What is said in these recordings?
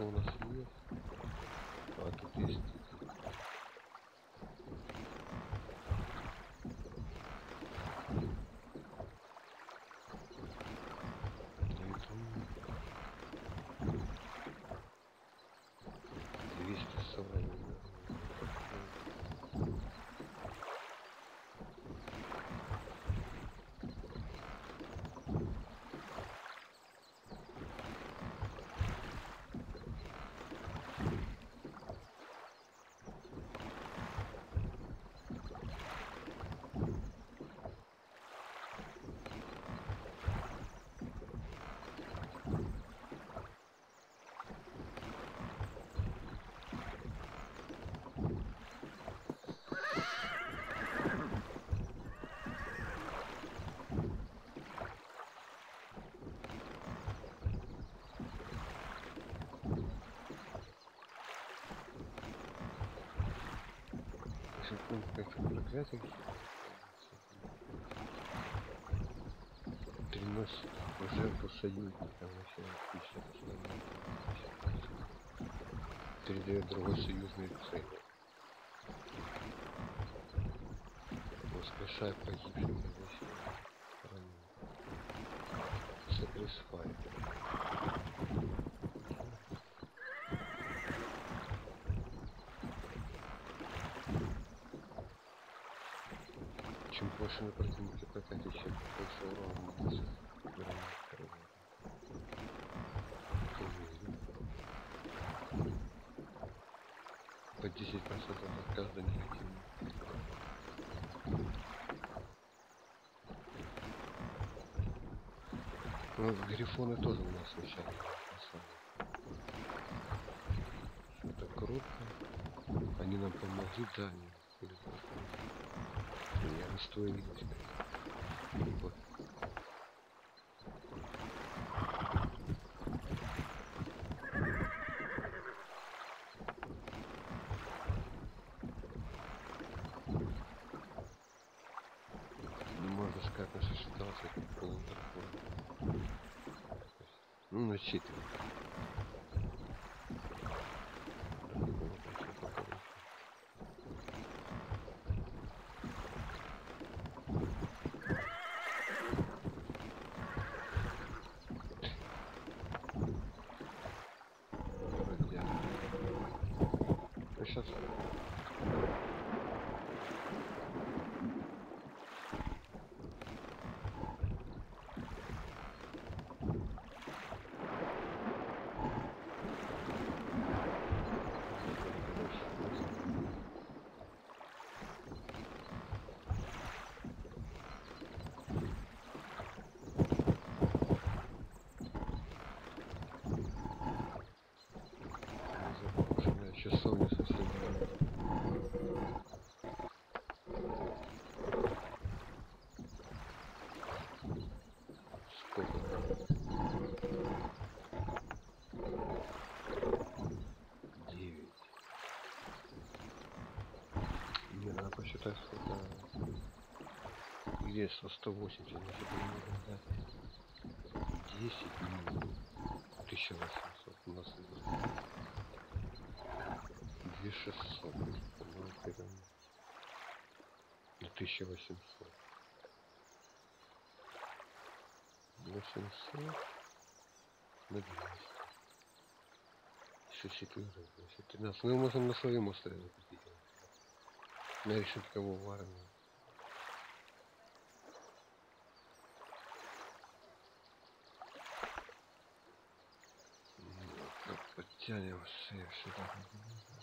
у нас есть. А тут есть. Ну и там 240. Если помню, как это проклятие. Переносит в жертву союзника вообще отлично. Передает другой союзный цель. Воскрешает погибших вообще. Satisfied. Чем больше на противнике прокатить, чем больше урона наносит. По 10% от каждой негативной. Ну, грифоны тоже у нас вначале. Это круто. Они нам помогли, да, они стою видеть. Вот. Можно сказать, наша ситуация полудракон. Ну, насчитывай. Texas. Девять. Не, надо посчитать сколько. Где 100, 180, значит, не надо дать. 10 минут. 1800 у нас идет. 2600. Ну, прям на 1800. 800 на 200. Еще 4, 10, 13. Мы можем на своем острове купить. На в армии. Ну, Подтянем все сюда.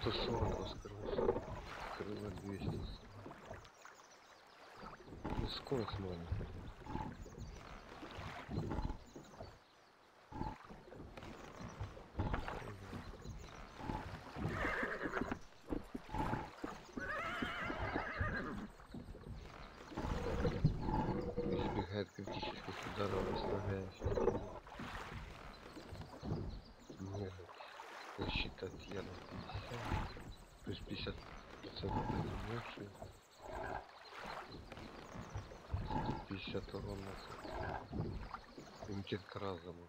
Сто сорок раскрылось. Крыло двести. Ну, скорость маленькая. Избегает критических посчитать я на 50. Плюс 50 процентов поднимавший. 50 урона. Иммунитет к разуму.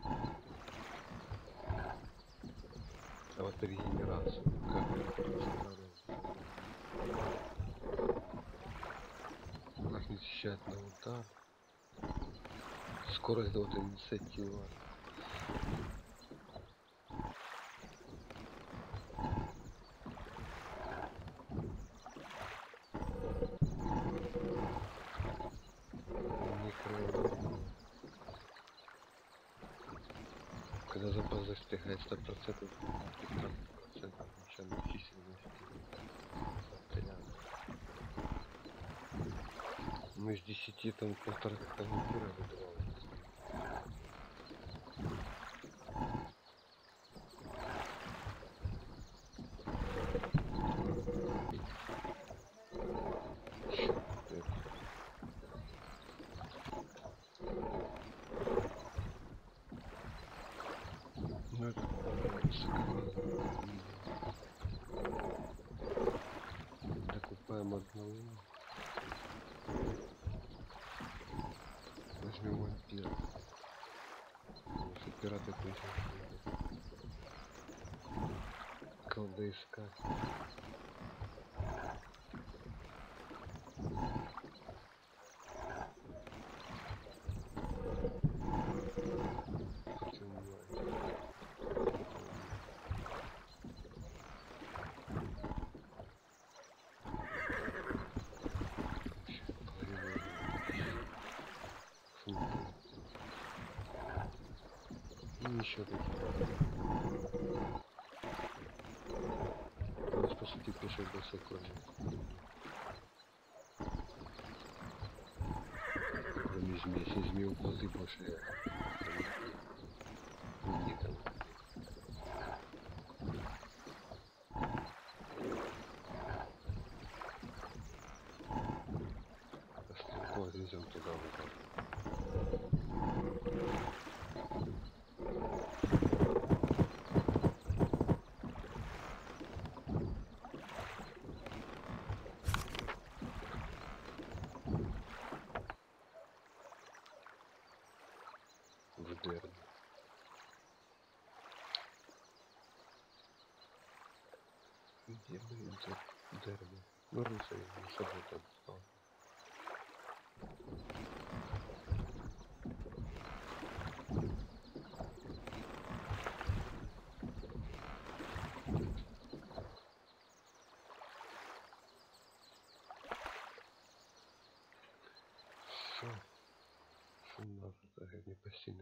А вот регенерацию. Как не защищать на удар. Скорость до вот инициатива. Когда запас достигает 100%, 15% начальной численности. Отряда. Мы с 10 там полтора командира выдавали. Чёрт, это. Ну это высоко. Докупаем одного. Возьмем вампира. Потому что пираты точно еще такие. У нас по сути пешек большой кроме. Змей. Если змеи не там. Стрелку отвезем туда вот в Дерби. Где, блин, тут Дерби? Ну, я собой там стал. Passive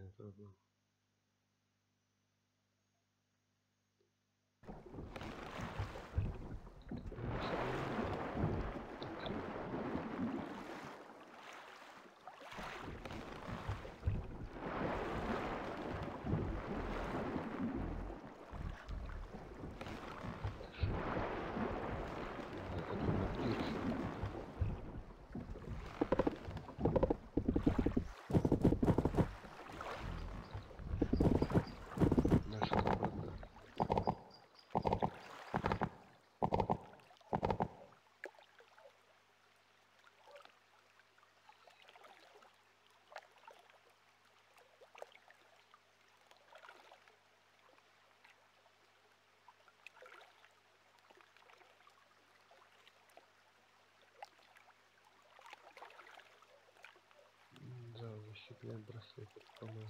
Защитные браслеты, по-моему.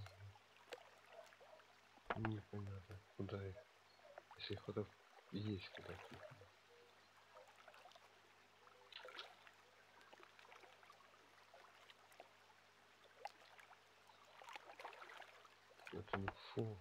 Непонятно, куда их. Если ходов есть куда Это не фу.